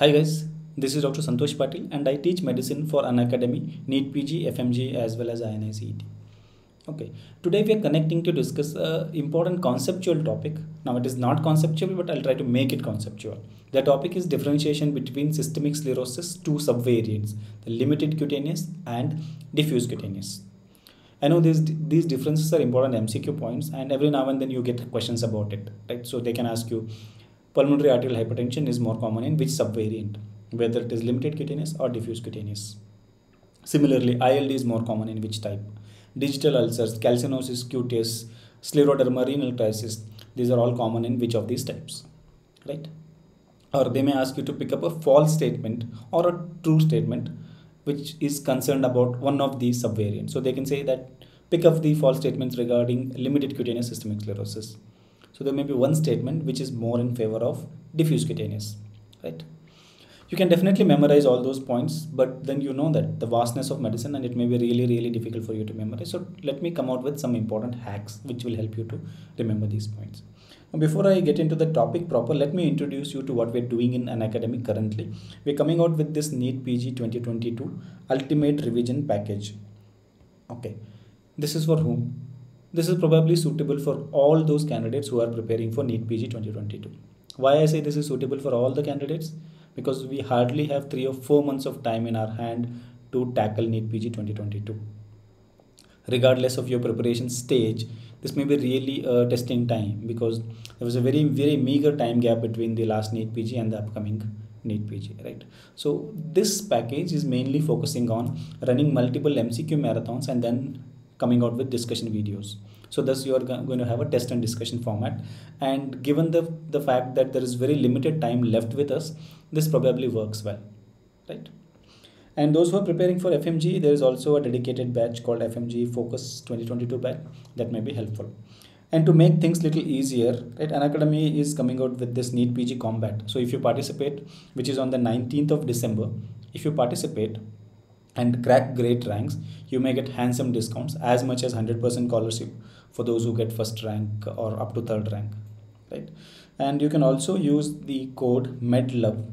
Hi guys, this is Dr. Santhosh Patil and I teach medicine for Unacademy, NEET PG, FMG as well as INICET. Okay, today we are connecting to discuss a important conceptual topic. Now it is not conceptual but I'll try to make it conceptual. The topic is differentiation between systemic sclerosis two subvariants, the limited cutaneous and diffuse cutaneous. I know these these differences are important MCQ points and every now and then you get questions about it, right? So they can ask you pulmonary arterial hypertension is more common in which subvariant, whether it is limited cutaneous or diffuse cutaneous. Similarly, ILD is more common in which type? Digital ulcers, calcinosis cutis, scleroderma, renal crisis, these are all common in which of these types, right? Or they may ask you to pick up a false statement or a true statement which is concerned about one of these subvariants. So they can say that pick up the false statements regarding limited cutaneous systemic sclerosis. So there may be one statement which is more in favor of diffuse cutaneous, right? You can definitely memorize all those points, but then you know that the vastness of medicine and it may be really, really difficult for you to memorize. So let me come out with some important hacks which will help you to remember these points. Now, before I get into the topic proper, let me introduce you to what we're doing in Unacademy currently. We're coming out with this NEET PG 2022 Ultimate Revision Package. Okay, this is for whom? This is probably suitable for all those candidates who are preparing for NEET PG 2022. Why I say this is suitable for all the candidates? Because we hardly have three or four months of time in our hand to tackle NEET PG 2022. Regardless of your preparation stage, this may be really a testing time because there was a very, very meager time gap between the last NEET PG and the upcoming NEET PG, right? So this package is mainly focusing on running multiple MCQ marathons and then coming out with discussion videos. So thus you are going to have a test and discussion format. And given the the fact that there is very limited time left with us this probably works well right? And those who are preparing for fmg there is also a dedicated batch called fmg focus 2022 batch that may be helpful. And to make things little easier right Unacademy is coming out with this NEET PG combat. So if you participate which is on the 19th of December if you participate and crack great ranks, you may get handsome discounts as much as 100% scholarship for those who get first rank or up to third rank, right? And you can also use the code MEDLIVE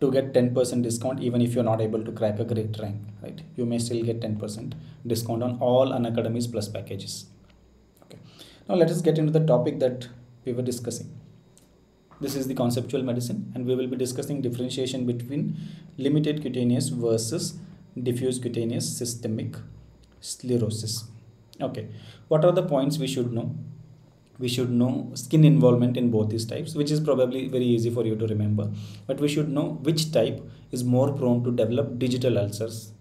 to get 10% discount even if you're not able to crack a great rank, right? You may still get 10% discount on all Unacademy's plus packages. Okay. Now let us get into the topic that we were discussing. This is the conceptual medicine and we will be discussing differentiation between limited cutaneous versus diffuse cutaneous systemic sclerosis. Okay, what are the points we should know? We should know skin involvement in both these types, which is probably very easy for you to remember. But we should know which type is more prone to develop digital ulcers,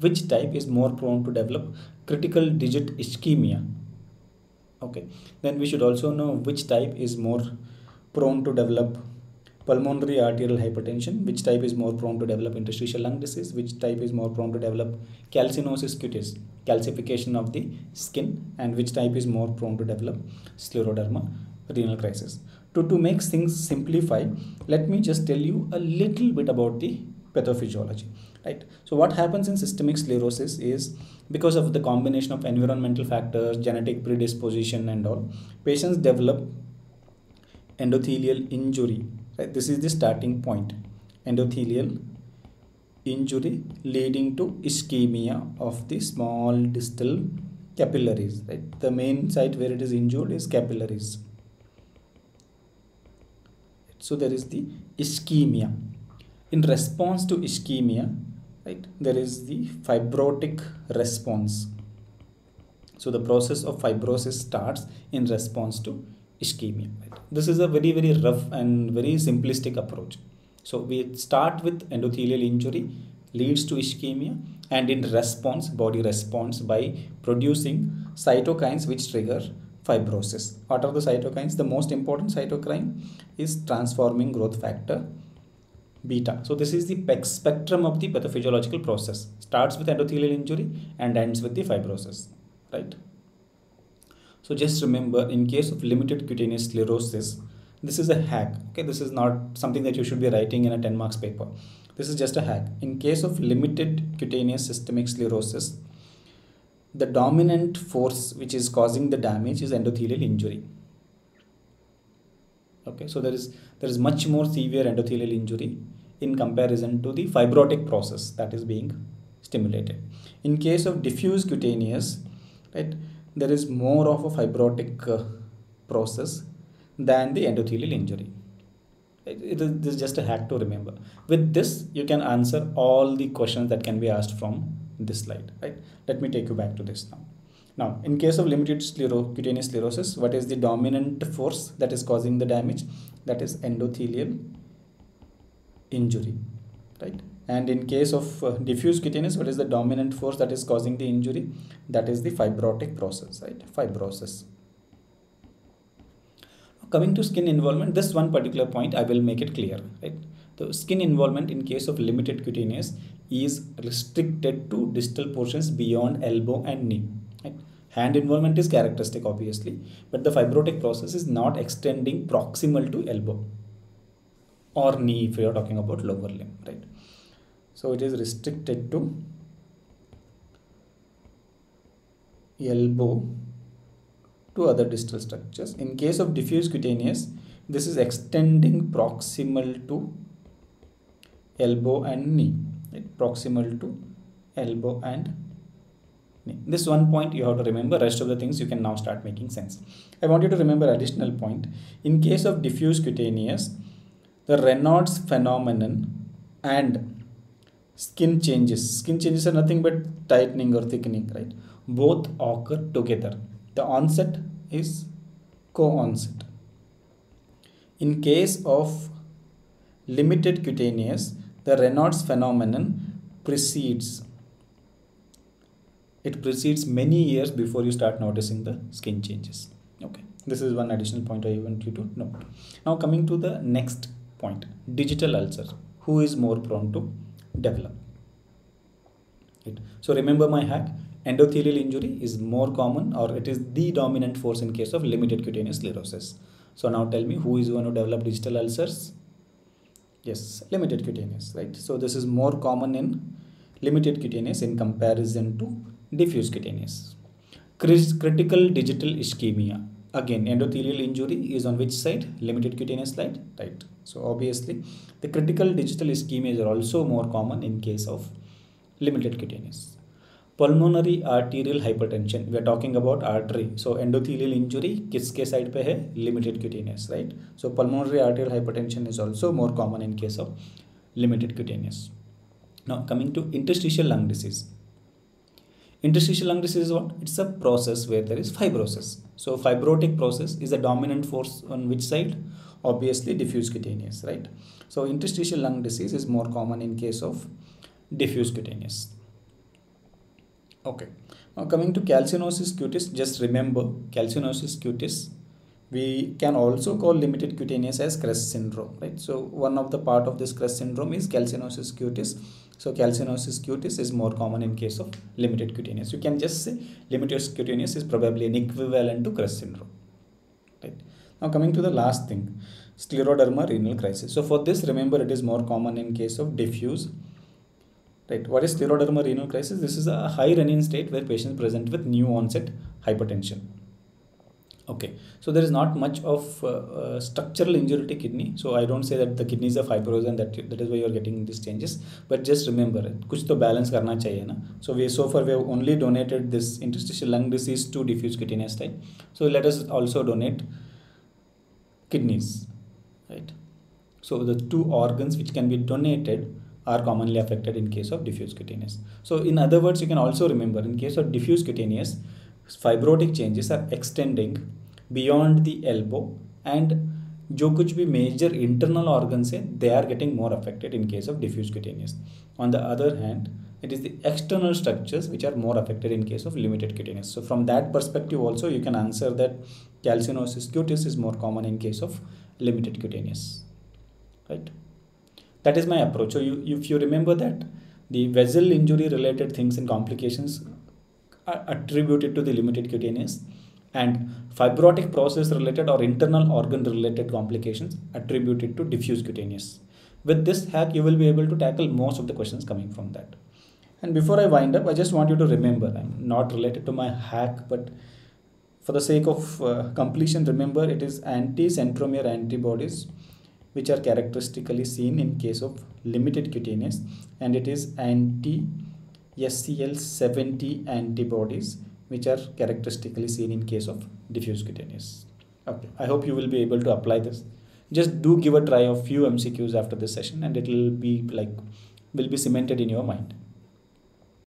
which type is more prone to develop critical digit ischemia. Okay, then we should also know which type is more prone to develop pulmonary arterial hypertension, which type is more prone to develop interstitial lung disease, which type is more prone to develop calcinosis cutis, calcification of the skin, and which type is more prone to develop scleroderma, renal crisis. To, to make things simplify, let me just tell you a little bit about the pathophysiology. Right. So what happens in systemic sclerosis is because of the combination of environmental factors, genetic predisposition and all, patients develop endothelial injury right? This is the starting point. Endothelial injury leading to ischemia of the small distal capillaries right? The main site where it is injured is capillaries. So there is the ischemia. In response to ischemia right there is the fibrotic response. So the process of fibrosis starts in response to ischemia. This is a very, very rough and very simplistic approach. So we start with endothelial injury, leads to ischemia, and in response, body responds by producing cytokines which trigger fibrosis. What are the cytokines? The most important cytokine is transforming growth factor beta. So this is the spectrum of the pathophysiological process. Starts with endothelial injury and ends with the fibrosis, right? So just remember in case of limited cutaneous sclerosis, this is a hack. Okay, this is not something that you should be writing in a 10 marks paper. This is just a hack. In case of limited cutaneous systemic sclerosis, the dominant force which is causing the damage is endothelial injury. okay so there is there is much more severe endothelial injury in comparison to the fibrotic process that is being stimulated in case of diffuse cutaneous right there is more of a fibrotic uh, process than the endothelial injury it, it is, this is just a hack to remember with this you can answer all the questions that can be asked from this slide right let me take you back to this now now, in case of limited sclero cutaneous sclerosis, what is the dominant force that is causing the damage? That is endothelial injury, right? And in case of uh, diffuse cutaneous, what is the dominant force that is causing the injury? That is the fibrotic process, right? Fibrosis. Coming to skin involvement, this one particular point I will make it clear, right? The skin involvement in case of limited cutaneous is restricted to distal portions beyond elbow and knee Hand involvement is characteristic obviously, but the fibrotic process is not extending proximal to elbow or knee if you are talking about lower limb, right? So it is restricted to elbow to other distal structures. In case of diffuse cutaneous, this is extending proximal to elbow and knee, right? proximal to elbow and knee. this one point you have to remember rest of the things you can now start making sense i want you to remember additional point in case of diffuse cutaneous the Raynaud's phenomenon and skin changes. Skin changes are nothing but tightening or thickening right? Both occur together. The onset is co-onset. In case of limited cutaneous the Raynaud's phenomenon precedes. It precedes many years before you start noticing the skin changes. Okay. This is one additional point i want you to note. Now coming to the next point. Digital ulcer. Who is more prone to develop. It so remember my hack endothelial injury is more common or it is the dominant force in case of limited cutaneous sclerosis. So now tell me who is going to develop digital ulcers? Yes limited cutaneous right? So this is more common in limited cutaneous in comparison to diffuse cutaneous. Critical digital ischemia Again, endothelial injury is on which side? Limited cutaneous side, right? So obviously, the critical digital ischemias are also more common in case of limited cutaneous. Pulmonary arterial hypertension. We are talking about artery. So endothelial injury किसके side पे है? Limited cutaneous, right? So pulmonary arterial hypertension is also more common in case of limited cutaneous. Now coming to interstitial lung disease Interstitial lung disease is what? It's a process where there is fibrosis. So fibrotic process is a dominant force on which side? Obviously diffuse cutaneous, right? So interstitial lung disease is more common in case of diffuse cutaneous. Okay. Now coming to calcinosis cutis, just remember calcinosis cutis we can also call limited cutaneous as CREST syndrome, right? So one of the part of this CREST syndrome is calcinosis cutis. So calcinosis cutis is more common in case of limited cutaneous. You can just say limited cutaneous is probably an equivalent to CREST syndrome, right? Now coming to the last thing, scleroderma renal crisis. So for this, remember it is more common in case of diffuse right what is scleroderma renal crisis this is a high renin state where patients present with new onset hypertension okay. So there is not much of uh, uh, structural injury to kidney. So i don't say that the kidneys are fibrous and that that is why you are getting these changes. But just remember kuch to balance karna chahiye na. So we so far we have only donated this interstitial lung disease to diffuse cutaneous type so let us also donate kidneys right? So the two organs which can be donated are commonly affected in case of diffuse cutaneous. So in other words you can also remember in case of diffuse cutaneous fibrotic changes are extending beyond the elbow and जो कुछ भी major internal organs हैं they are getting more affected in case of diffuse cutaneous on the other hand it is the external structures which are more affected in case of limited cutaneous. So from that perspective also you can answer that calcinosis cutis is more common in case of limited cutaneous. Right? That is my approach. So you, if you remember that the vessel injury related things and complications are attributed to the limited cutaneous and fibrotic process related or internal organ related complications attributed to diffuse cutaneous. With this hack, you will be able to tackle most of the questions coming from that. And before I wind up, I just want you to remember, I'm not related to my hack, but for the sake of uh, completion, remember it is anti-centromere antibodies which are characteristically seen in case of limited cutaneous and it is anti-SCL70 antibodies which are characteristically seen in case of diffuse cutaneous. Okay, I hope you will be able to apply this. Just do give a try of few MCQs after this session and it will be like will be cemented in your mind.